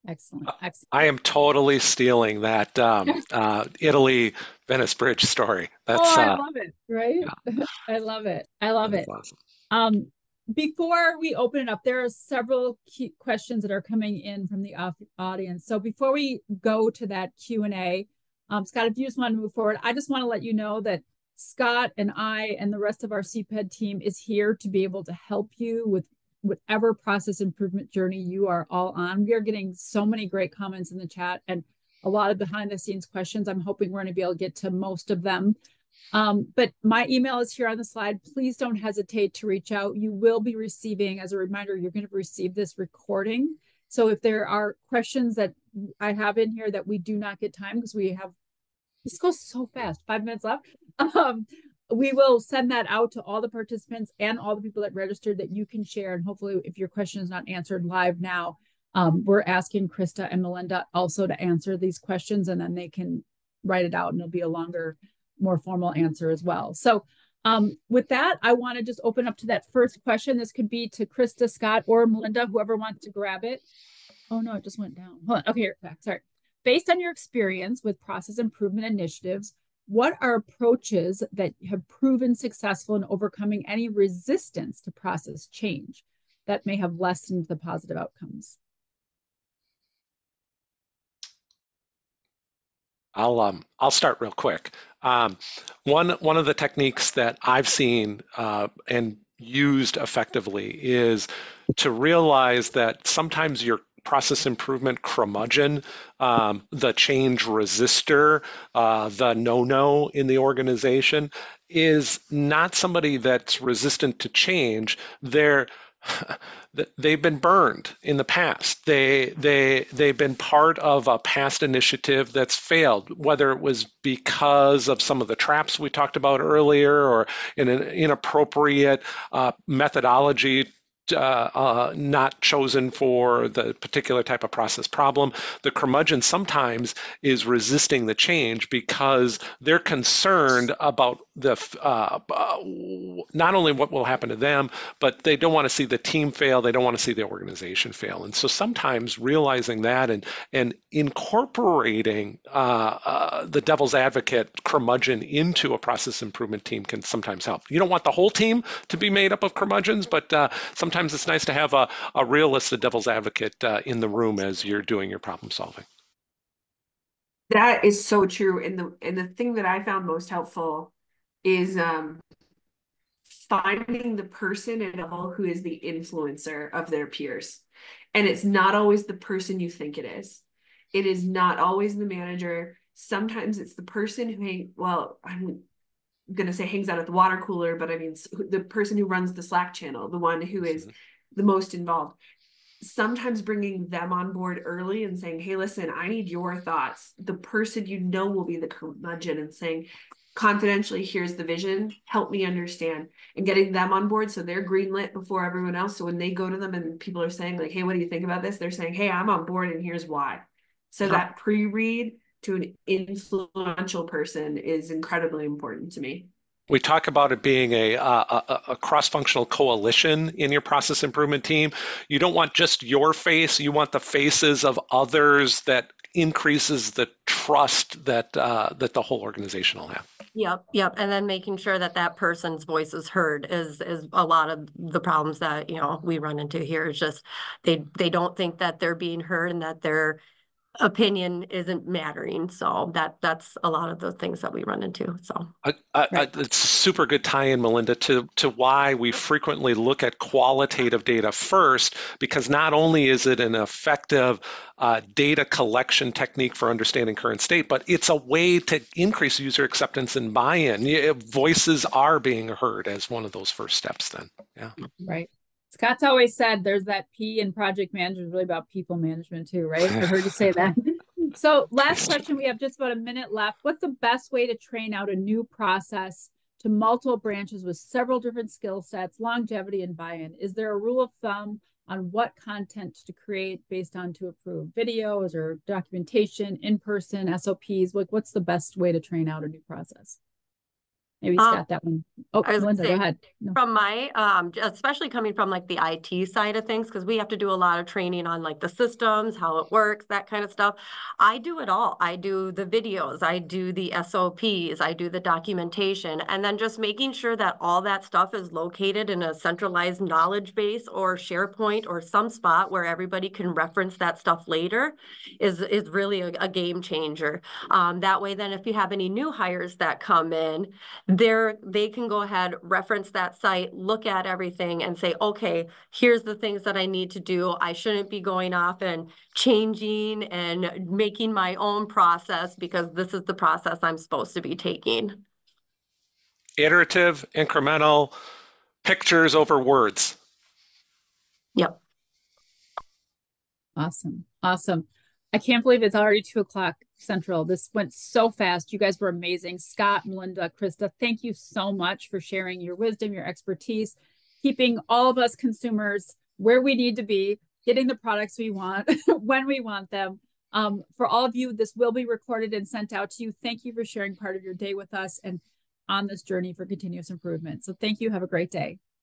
Excellent. Excellent. I am totally stealing that um, uh, Italy Venice Bridge story. That's oh, I uh, love it. Right? Yeah. I love it. I love it. Awesome. Um, before we open it up, there are several key questions that are coming in from the audience. So before we go to that Q and A, um, Scott, if you just want to move forward, I just want to let you know that Scott and I and the rest of our CPED team is here to be able to help you with whatever process improvement journey you are all on. We are getting so many great comments in the chat and a lot of behind the scenes questions. I'm hoping we're going to be able to get to most of them. Um, but my email is here on the slide. Please don't hesitate to reach out. You will be receiving, as a reminder, you're going to receive this recording. So if there are questions that I have in here that we do not get time because we have this goes so fast. Five minutes left. Um, we will send that out to all the participants and all the people that registered that you can share. And hopefully, if your question is not answered live now, um, we're asking Krista and Melinda also to answer these questions, and then they can write it out, and it'll be a longer, more formal answer as well. So. Um, with that, I want to just open up to that first question. This could be to Krista, Scott, or Melinda, whoever wants to grab it. Oh no, it just went down. Okay. Sorry. Based on your experience with process improvement initiatives, what are approaches that have proven successful in overcoming any resistance to process change that may have lessened the positive outcomes? I'll um I'll start real quick. Um, one one of the techniques that I've seen uh, and used effectively is to realize that sometimes your process improvement curmudgeon, um, the change resistor, uh, the no-no in the organization is not somebody that's resistant to change. They're they've been burned in the past. They they they've been part of a past initiative that's failed, whether it was because of some of the traps we talked about earlier, or in an inappropriate uh, methodology Uh, uh, not chosen for the particular type of process problem. The curmudgeon sometimes is resisting the change because they're concerned about the uh, uh, not only what will happen to them, but they don't want to see the team fail. They don't want to see the organization fail. And so sometimes realizing that and and incorporating uh, uh, the devil's advocate curmudgeon into a process improvement team can sometimes help. You don't want the whole team to be made up of curmudgeons, but uh, sometimes it's nice to have a, a realist, the devil's advocate uh, in the room as you're doing your problem solving. That is so true. And the and the thing that I found most helpful is um, finding the person at all who is the influencer of their peers. And it's not always the person you think it is. It is not always the manager. Sometimes it's the person who hang, well, I'm going to say hangs out at the water cooler, but I mean the person who runs the Slack channel, the one who is mm-hmm. the most involved. Sometimes bringing them on board early and saying, "Hey, listen, I need your thoughts." The person you know will be the curmudgeon and saying, confidentially here's the vision help me understand and getting them on board so they're greenlit before everyone else. So when they go to them and people are saying like hey what do you think about this? they're saying hey i'm on board and here's why. So that pre-read to an influential person is incredibly important to me. We talk about it being a, a, a cross-functional coalition in your process improvement team. You don't want just your face; you want the faces of others that increases the trust that uh, that the whole organization will have. Yep, yep. And then making sure that that person's voice is heard is, is a lot of the problems that, you know, we run into here is just they, they don't think that they're being heard and that their opinion isn't mattering. So that, that's a lot of the things that we run into. So. I, I, I, it's super good tie-in, Melinda, to, to why we frequently look at qualitative data first, because not only is it an effective uh, data collection technique for understanding current state, but it's a way to increase user acceptance and buy-in. Voices are being heard as one of those first steps then, yeah. Right. Scott's always said there's that P in project management is really about people management too, right? I heard you say that. so last question, we have just about a minute left. What's the best way to train out a new process to multiple branches with several different skill sets, longevity and buy-in? Is there a rule of thumb on what content to create based on to approve videos or documentation, in-person, SOPs? Like what's the best way to train out a new process? Maybe Um, Scott, that one. Oh, I was Linda, go ahead. No. From my, um, especially coming from like the IT side of things, because we have to do a lot of training on like the systems, how it works, that kind of stuff. I do it all. I do the videos, I do the SOPs, I do the documentation, and then just making sure that all that stuff is located in a centralized knowledge base or SharePoint or some spot where everybody can reference that stuff later is, is really a, a game changer. Um, that way, then if you have any new hires that come in, they're they can go ahead reference that site look at everything and say okay here's the things that i need to do i shouldn't be going off and changing and making my own process because this is the process i'm supposed to be taking Iterative, incremental, pictures over words. yep Awesome. Awesome. I can't believe it's already two o'clock central. This went so fast. You guys were amazing. Scott, Melinda, Krista, thank you so much for sharing your wisdom, your expertise, keeping all of us consumers where we need to be, getting the products we want when we want them. Um, for all of you, this will be recorded and sent out to you. Thank you for sharing part of your day with us and on this journey for continuous improvement. So thank you. Have a great day.